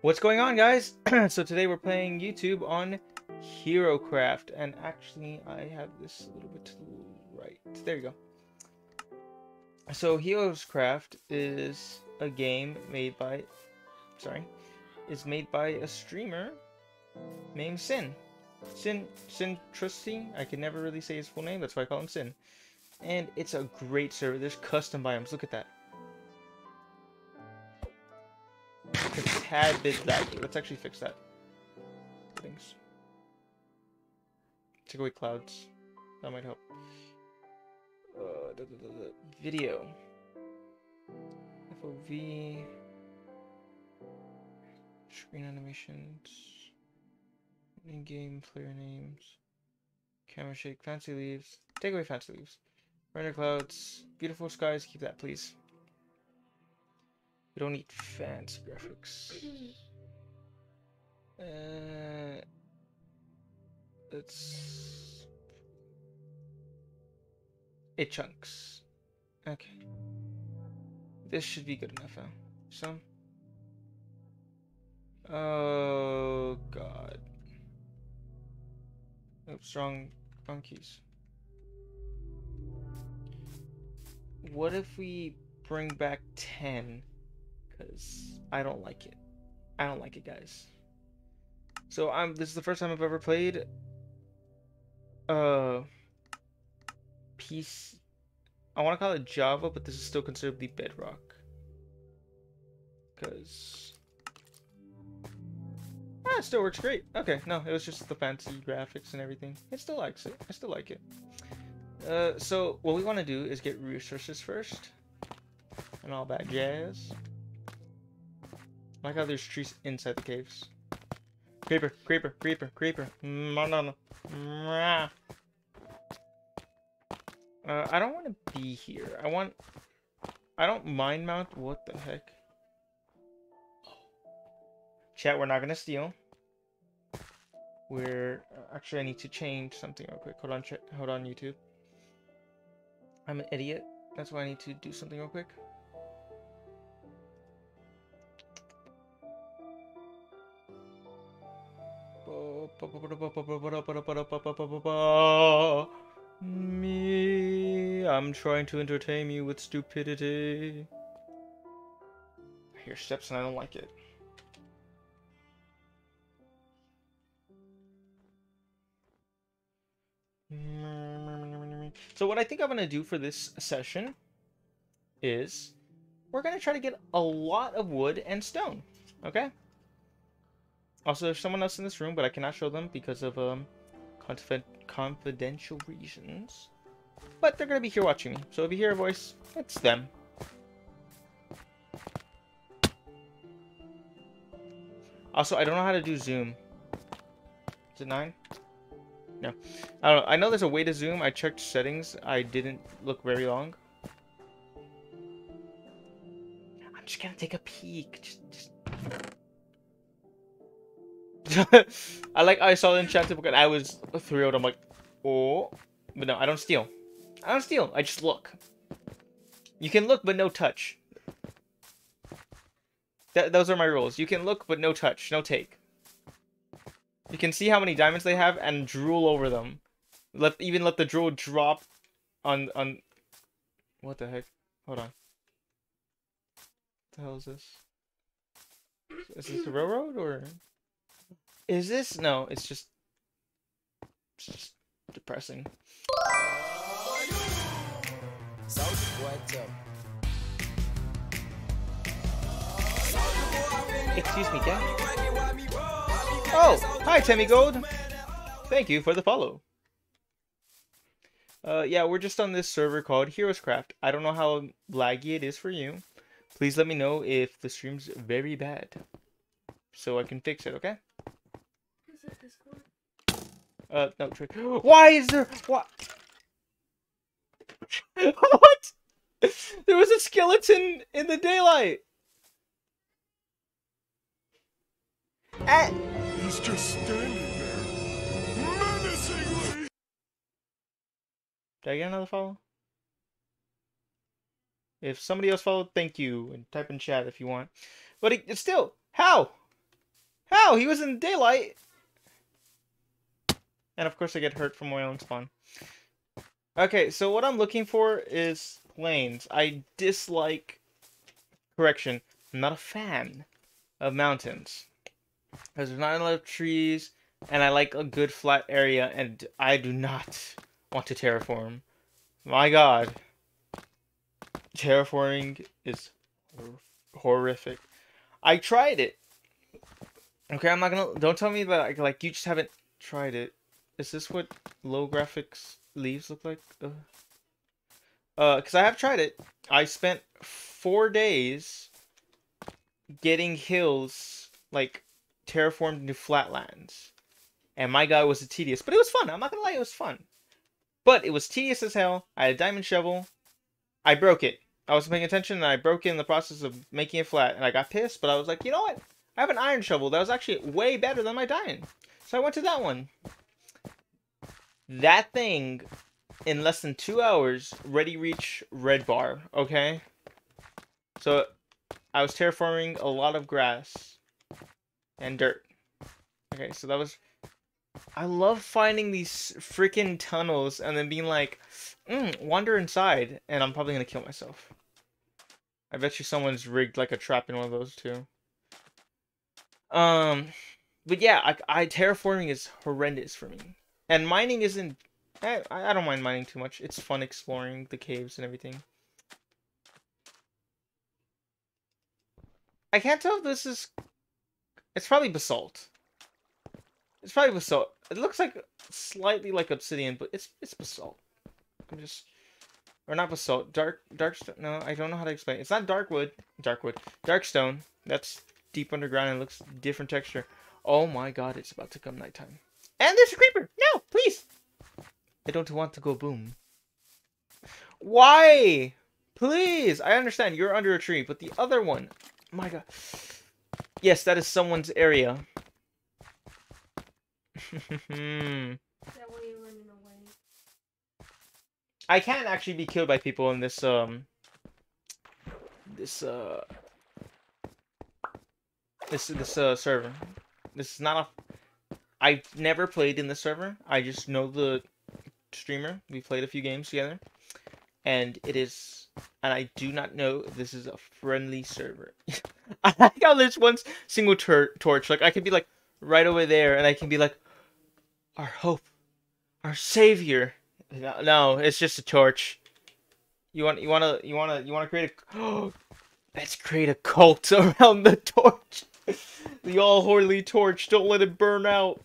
What's going on, guys? so today we're playing YouTube on HeroCraft, and actually I have this a little bit to the right. There you go. So HeroCraft is a game made by, sorry, is made by a streamer named Sin. Sin Sin Trusty. I can never really say his full name, that's why I call him Sin. And it's a great server. There's custom biomes. Look at that. Tad bit laggy. Let's actually fix that. Settings. Take away clouds. That might help. Uh, da, da, da, Video. FOV. Screen animations. In-game player names. Camera shake. Fancy leaves. Take away fancy leaves. Render clouds. Beautiful skies. Keep that, please. We don't need fancy graphics. Uh, let's it chunks. Okay, this should be good enough. Huh? Some. Oh God. Oops, wrong, wrong keys. What if we bring back ten? Because I don't like it. I don't like it, guys. So I'm. This is the first time I've ever played. Uh. Piece. I want to call it Java, but this is still considered the Bedrock. Because. Ah, it still works great. Okay, no, it was just the fancy graphics and everything. It still likes it. I still like it. Uh, so what we want to do is get resources first, and all that jazz. I how there's trees inside the caves. Creeper, creeper, creeper, creeper. No, no, no. Uh, I don't want to be here. I want... I don't mind mount. What the heck? Chat, we're not going to steal. We're... Actually, I need to change something real quick. Hold on, chat. hold on, YouTube. I'm an idiot. That's why I need to do something real quick. Me, I'm trying to entertain you with stupidity. I hear steps and I don't like it. So what I think I'm going to do for this session is we're going to try to get a lot of wood and stone. Okay? Also, there's someone else in this room, but I cannot show them because of um, confid confidential reasons. But they're going to be here watching me. So if you hear a voice, it's them. Also, I don't know how to do zoom. Is it 9? No. I don't know. I know there's a way to zoom. I checked settings. I didn't look very long. I'm just gonna take a peek. Just, just... I like I saw the enchanted book and I was thrilled. I'm like, oh, but no, I don't steal. I don't steal. I just look. You can look, but no touch. Th those are my rules. You can look, but no touch, no take. You can see how many diamonds they have and drool over them. Let even let the drool drop on on. What the heck? Hold on. What the hell is this? Is this a railroad or? Is this? No, it's just, it's just depressing. Excuse me, Jack. Oh, hi, Timmy Gold. Thank you for the follow. Uh, yeah, we're just on this server called HeroesCraft. I don't know how laggy it is for you. Please let me know if the stream's very bad. So I can fix it, okay? Uh, no, trick. Why is there? What? what? There was a skeleton in the daylight. At He's just standing there, menacingly. Did I get another follow? If somebody else followed, thank you, and type in chat if you want. But it, it's still how. How? He was in daylight. And of course I get hurt from my own spawn. Okay, so what I'm looking for is plains. I dislike... Correction. I'm not a fan of mountains. Because there's not enough trees, and I like a good flat area, and I do not want to terraform. My god. Terraforming is horrific. I tried it. Okay, I'm not gonna. Don't tell me that like, like you just haven't tried it. Is this what low graphics leaves look like? Uh, cause I have tried it. I spent four days getting hills like terraformed into flatlands, and my guy was tedious, but it was fun. I'm not gonna lie, it was fun. But it was tedious as hell. I had a diamond shovel. I broke it. I was paying attention and I broke it in the process of making it flat, and I got pissed. But I was like, you know what? I have an iron shovel that was actually way better than my diamond, so I went to that one. That thing, in less than two hours, ready reach red bar. Okay. So, I was terraforming a lot of grass and dirt. Okay, so that was. I love finding these freaking tunnels and then being like, mm, wander inside, and I'm probably gonna kill myself. I bet you someone's rigged like a trap in one of those too. Um, but yeah, I, I terraforming is horrendous for me, and mining isn't. I I don't mind mining too much. It's fun exploring the caves and everything. I can't tell if this is. It's probably basalt. It's probably basalt. It looks like slightly like obsidian, but it's it's basalt. I'm just or not basalt, dark dark stone. No, I don't know how to explain. It. It's not dark wood, dark wood, dark stone. That's deep underground and looks different texture. Oh my god, it's about to come nighttime. And there's a creeper. No, please. I don't want to go boom. Why? Please. I understand you're under a tree, but the other one. My god. Yes, that is someone's area. That way you're running away. I can't actually be killed by people in this um this uh this this uh server. This is not a I've never played in the server. I just know the streamer. We played a few games together. And it is and I do not know if this is a friendly server. I like how there's one single tor- torch. Like I could be like right over there and I can be like our hope, our savior. No, no, it's just a torch. You want you want to you want to you want to create a Let's create a cult around the torch. the all holy torch. Don't let it burn out.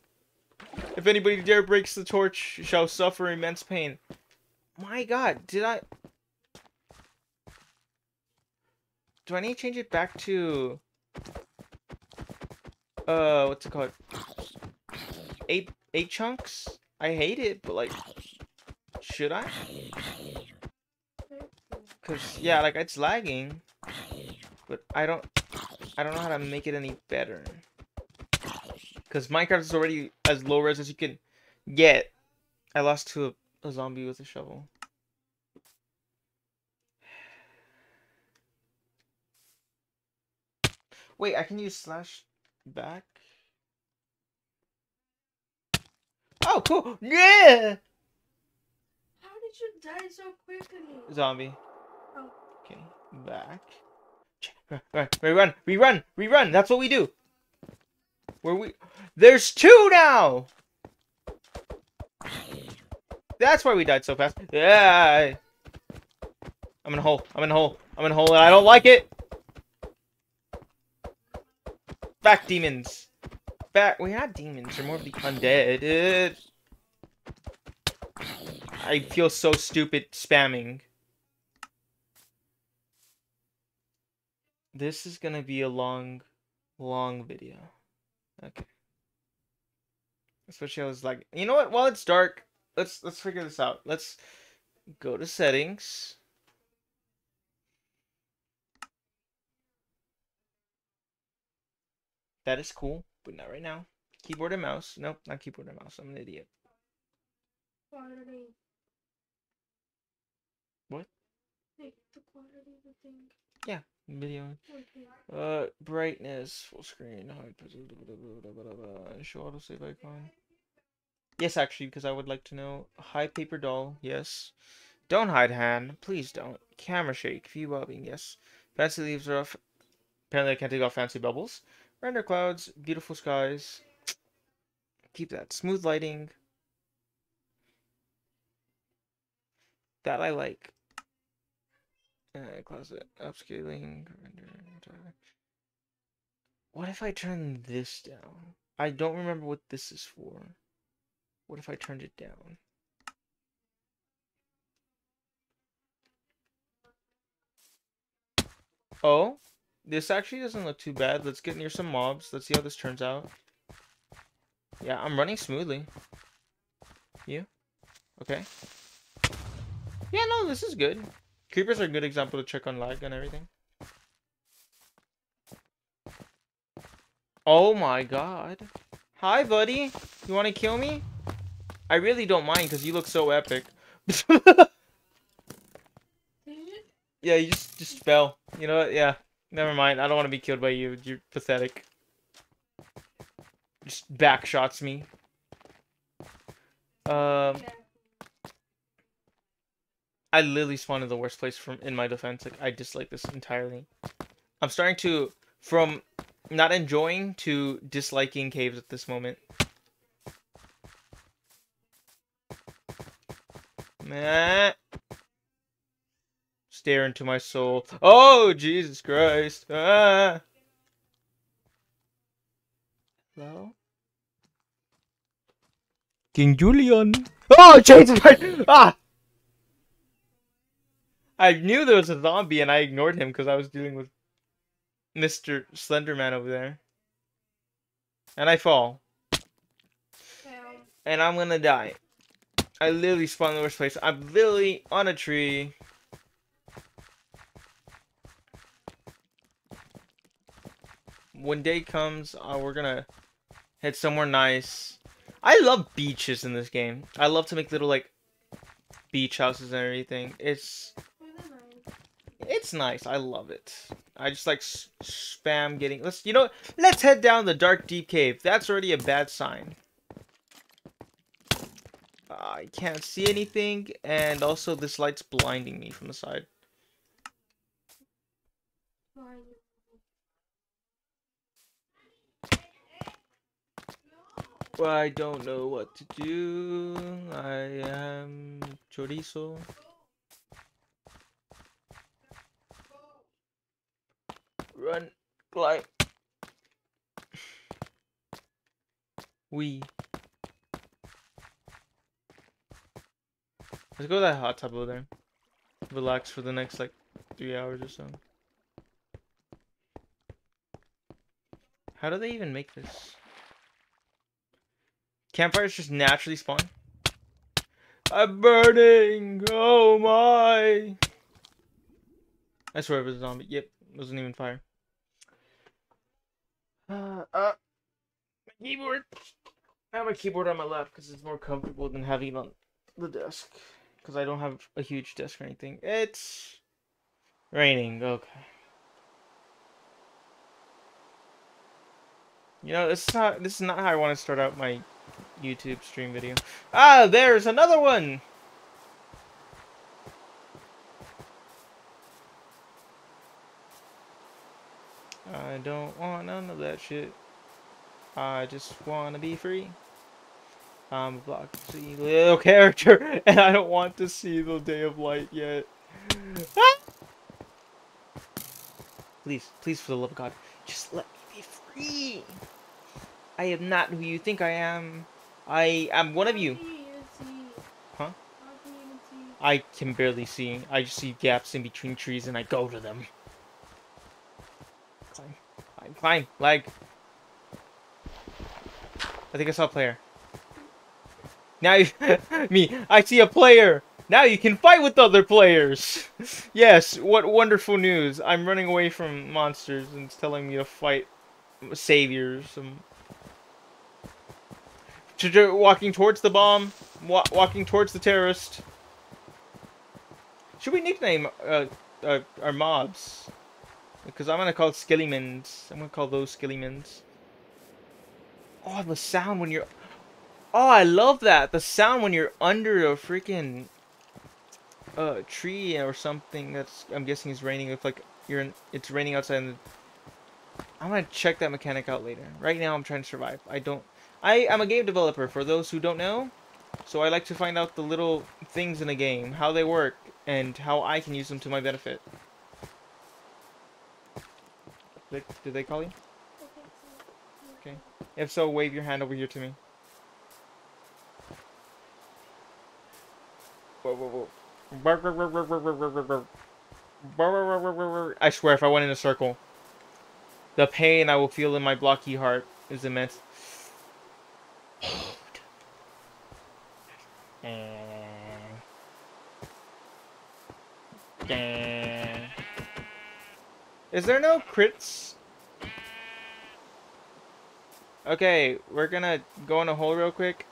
If anybody dare breaks the torch shall suffer immense pain. My god, did I Do I need to change it back to uh what's it called? Eight eight chunks? I hate it, but like should I? Cause yeah, like it's lagging, but I don't, I don't know how to make it any better. Cause Minecraft is already as low res as you can get. I lost to a, a zombie with a shovel. Wait, I can use slash back. Oh, cool! Yeah. How did you die so quickly? Zombie. Oh. Okay, back. Right, we run, we run, we run. That's what we do. Where we? There's two now. That's why we died so fast. Yeah. I'm in a hole. I'm in a hole. I'm in a hole, and I don't like it. Back, demons. Back. We're not demons. They're more of the undead. I feel so stupid spamming. This is gonna be a long, long video. Okay. Especially I was like, you know what? While it's dark, let's let's figure this out. Let's go to settings. That is cool, but not right now. Keyboard and mouse. Nope, not keyboard and mouse. I'm an idiot. Quality. What? Like the quality of the thing. Yeah, Video. Uh, brightness, full screen, show autosave icon. Yes, actually, because I would like to know. Hide paper doll, yes. Don't hide hand, please don't. Camera shake, view bobbing, yes. Fancy leaves are off. Apparently, I can't take off fancy bubbles. Render clouds, beautiful skies. Keep that. Smooth lighting. That I like. Uh, closet, upscaling. What if I turn this down? I don't remember what this is for. What if I turned it down? Oh, this actually doesn't look too bad. Let's get near some mobs. Let's see how this turns out. Yeah, I'm running smoothly. You? Okay. Yeah, no, this is good. Creepers are a good example to check on lag and everything. Oh my god. Hi, buddy. You want to kill me? I really don't mind because you look so epic. Yeah, you just just fell. You know what? Yeah. Never mind. I don't want to be killed by you. You're pathetic. Just back shots me. Um. I literally spawned in the worst place from in my defense. Like I dislike this entirely. I'm starting to from not enjoying to disliking caves at this moment. Nah. Stare into my soul. Oh Jesus Christ! Ah. Hello. King Julien. Oh Jesus Christ! Ah. I knew there was a zombie and I ignored him because I was dealing with Mr. Slenderman over there. And I fall. And I'm gonna die. I literally spawned in the worst place. I'm literally on a tree. When day comes, uh, we're gonna head somewhere nice. I love beaches in this game. I love to make little like beach houses and everything. It's. It's nice. I love it. I just like spam getting. Let's you know. Let's head down the dark deep cave. That's already a bad sign. I can't see anything, and also this light's blinding me from the side. But I don't know what to do. I am chorizo. Run, glide. We. Let's go to that hot tub over there. Relax for the next like three hours or so. How do they even make this? Campfires just naturally spawn. I'm burning! Oh my! I swear it was a zombie. Yep, it wasn't even fire. Uh, uh, my keyboard. I have my keyboard on my lap because it's more comfortable than having it on the desk. Because I don't have a huge desk or anything. It's raining. Okay. You know, this is not this is not how I want to start out my YouTube stream video. Ah, there's another one. I don't want none of that shit. I just want to be free. I'm a block C little character, and I don't want to see the day of light yet. Ah! Please, please, for the love of God, just let me be free. I am not who you think I am. I am one of you. Can even see? Huh? How can you even see? I can barely see. I just see gaps in between trees and I go to them. Climb, lag. I think I saw a player. Now you, me, I see a player. Now you can fight with other players. yes, what wonderful news. I'm running away from monsters and it's telling me to fight saviors. Some walking towards the bomb, wa- walking towards the terrorist. Should we nickname uh, uh, our mobs? Because I'm gonna call it Skillymans. I'm gonna call those Skillymans. Oh, the sound when you're... Oh, I love that! The sound when you're under a freaking... Uh, tree or something that's... I'm guessing is raining. If, like, you're in... It's raining outside and... I'm gonna check that mechanic out later. Right now, I'm trying to survive. I don't... I am a game developer, for those who don't know. So I like to find out the little things in a game, how they work, and how I can use them to my benefit. They, did they call you? Okay. If so, wave your hand over here to me. Whoa, whoa, whoa. I swear, if I went in a circle, the pain I will feel in my blocky heart is immense. Dang. Is there no crits? Okay, we're gonna go in a hole real quick.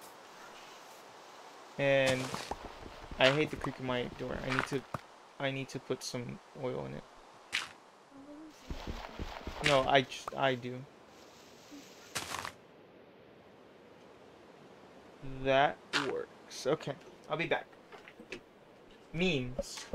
And I hate the creak of my door. I need to I need to put some oil in it. No, I just, I do. That works. Okay, I'll be back. Memes.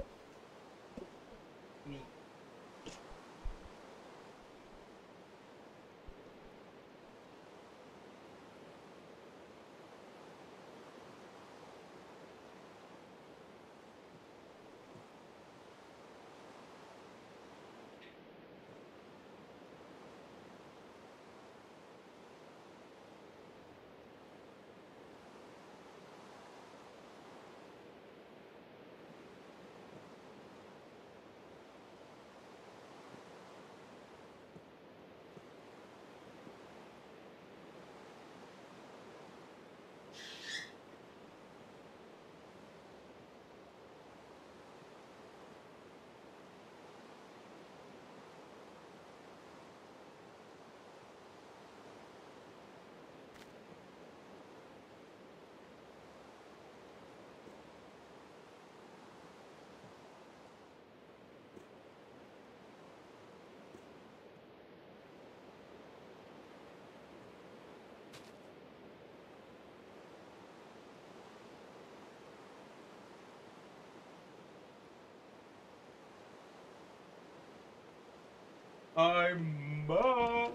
I'm back.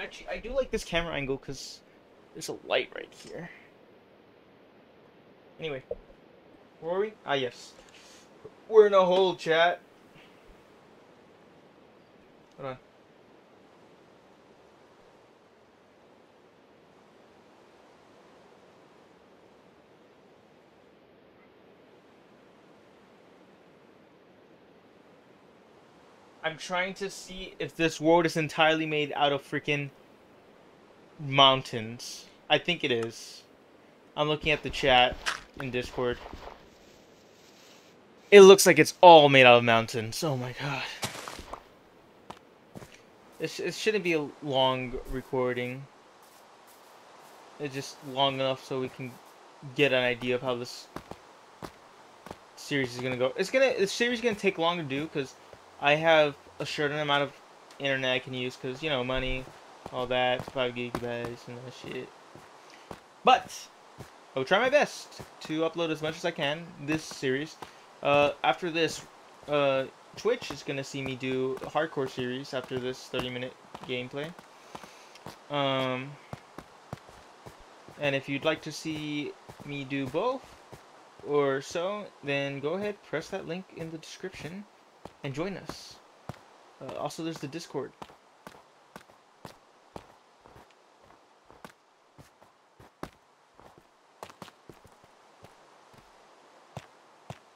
Actually, I do like this camera angle because there's a light right here. Anyway, where are we? Ah, yes. We're in a hole, chat. I'm trying to see if this world is entirely made out of freaking mountains. I think it is. I'm looking at the chat in Discord. It looks like it's all made out of mountains. Oh my god. It, it shouldn't be a long recording. It's just long enough so we can get an idea of how this series is gonna go. It's gonna the series is gonna take long to do because I have a certain amount of internet I can use because, you know, money, all that, 5 gigabytes and that shit. But, I will try my best to upload as much as I can this series. Uh, after this, uh, Twitch is going to see me do a hardcore series after this 30 minute gameplay. Um, and if you'd like to see me do both or so, then go ahead, press that link in the description and join us. Uh, also, there's the Discord.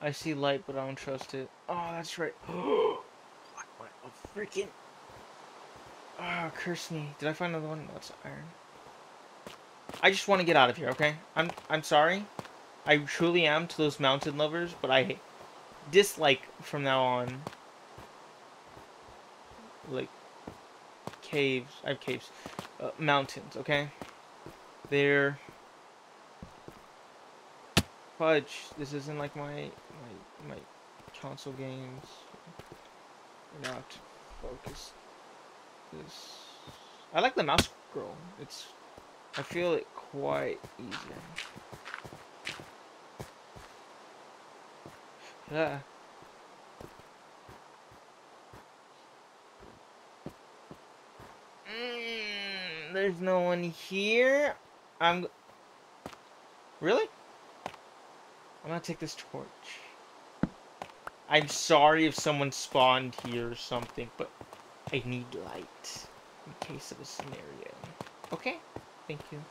I see light, but I don't trust it. Oh, that's right. what a freaking... Ah, oh, curse me. Did I find another one? That's iron. I just want to get out of here, okay? I'm I'm sorry. I truly am to those mountain lovers, but I dislike from now on like caves. I have caves. Uh, mountains. Okay. They're fudge. This isn't like my my my console games. Now I have to focus this. I like the mouse scroll. It's, I feel it quite easier. Yeah. There's no one here. I'm. Really? I'm gonna take this torch. I'm sorry if someone spawned here or something, but I need light in case of a scenario. Okay? Thank you.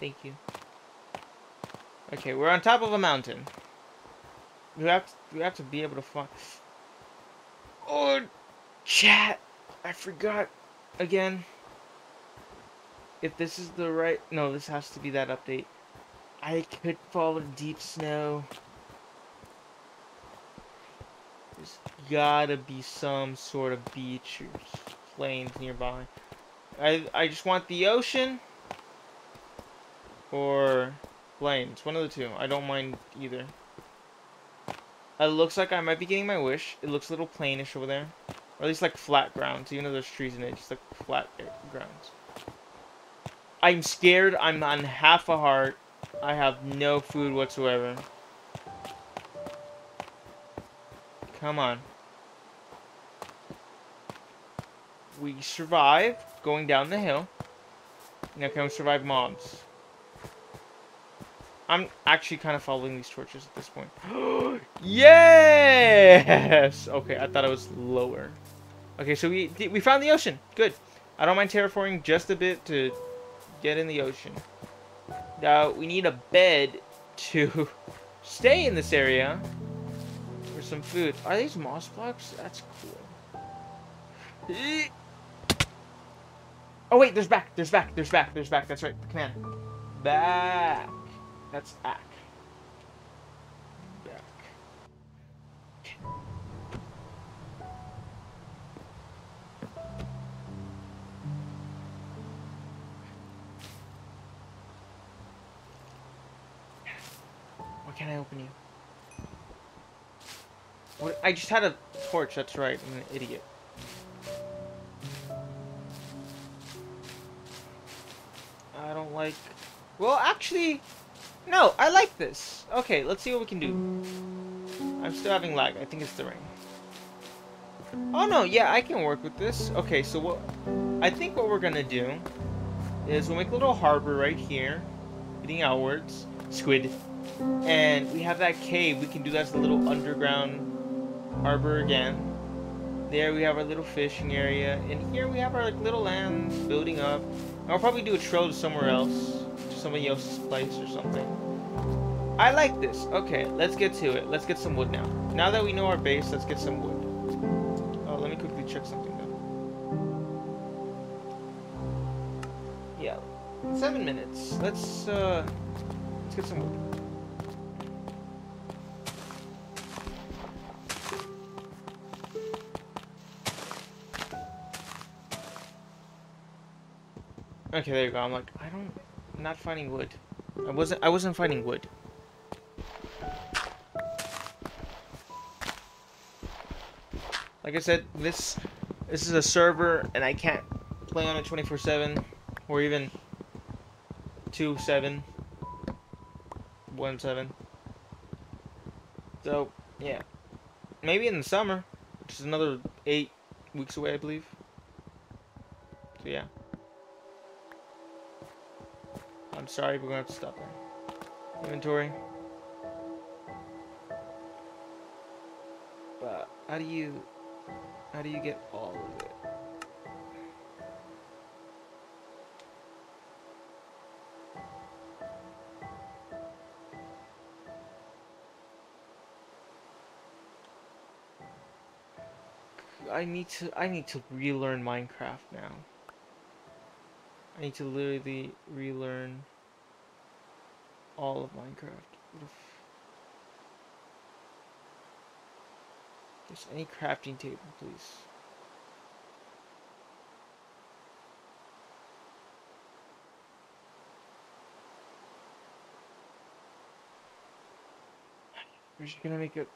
Thank you. Okay, we're on top of a mountain. We have to, we have to be able to find. Oh, chat! I forgot again. If this is the right, no, this has to be that update. I could fall in deep snow. There's gotta be some sort of beach or plains nearby. I I just want the ocean or plains. One of the two. I don't mind either. It looks like I might be getting my wish. It looks a little plainish over there. Or at least like flat grounds, even though there's trees in it, just like flat grounds. I'm scared. I'm on half a heart. I have no food whatsoever. Come on. We survive going down the hill. Now can we survive mobs? I'm actually kind of following these torches at this point. yes! Okay, I thought it was lower. Okay, so we we found the ocean. Good. I don't mind terraforming just a bit to get in the ocean. Now, we need a bed to stay in this area for some food. Are these moss blocks? That's cool. Oh, wait, there's back. There's back. There's back. There's back. That's right. Command. Back. That's ack. Can't I open you? What? I just had a torch. That's right. I'm an idiot. I don't like. Well, actually, no. I like this. Okay, let's see what we can do. I'm still having lag. I think it's the rain. Oh no, yeah, I can work with this. Okay, so what? I think what we're gonna do is we'll make a little harbor right here, heading outwards. Squid. And we have that cave. We can do that little underground harbor again. There we have our little fishing area, and here we have our like little land building up. And I'll probably do a trail to somewhere else, to somebody else's place or something. I like this. Okay, let's get to it. Let's get some wood now. Now that we know our base, let's get some wood. Oh, let me quickly check something though. Yeah, seven minutes. Let's uh, let's get some wood. Okay, there you go. I'm like, I don't, I'm not finding wood. I wasn't, I wasn't finding wood. Like I said, this, this is a server, and I can't play on it 24/7, or even 2/7, 1/7. So, yeah, maybe in the summer, which is another eight weeks away, I believe. So yeah. I'm sorry, we're gonna have to stop there. Inventory. But how do you how do you get all of it? I need to I need to relearn Minecraft now. I need to literally relearn all of Minecraft. There's any crafting table, please? We're just gonna make it.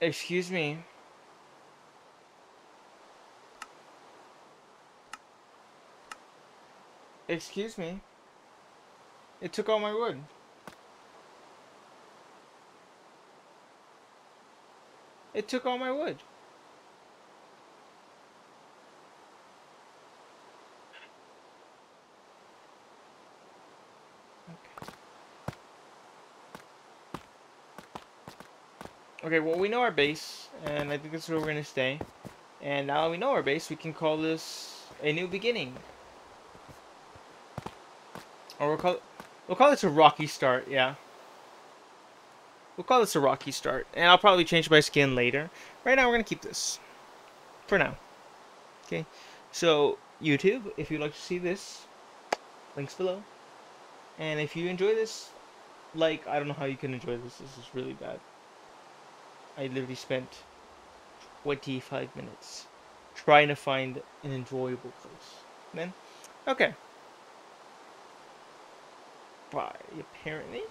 Excuse me. Excuse me. It took all my wood. It took all my wood. Okay. Okay, well we know our base, and I think this is where we're gonna stay. And now we know our base, we can call this a new beginning. Or we'll call we'll call this a rocky start, yeah. We'll call this a rocky start. And I'll probably change my skin later. Right now we're gonna keep this. For now. Okay. So YouTube, if you'd like to see this, links below. And if you enjoy this, like I don't know how you can enjoy this, this is really bad. I literally spent 25 minutes trying to find an enjoyable place. Then, okay. Bye, apparently.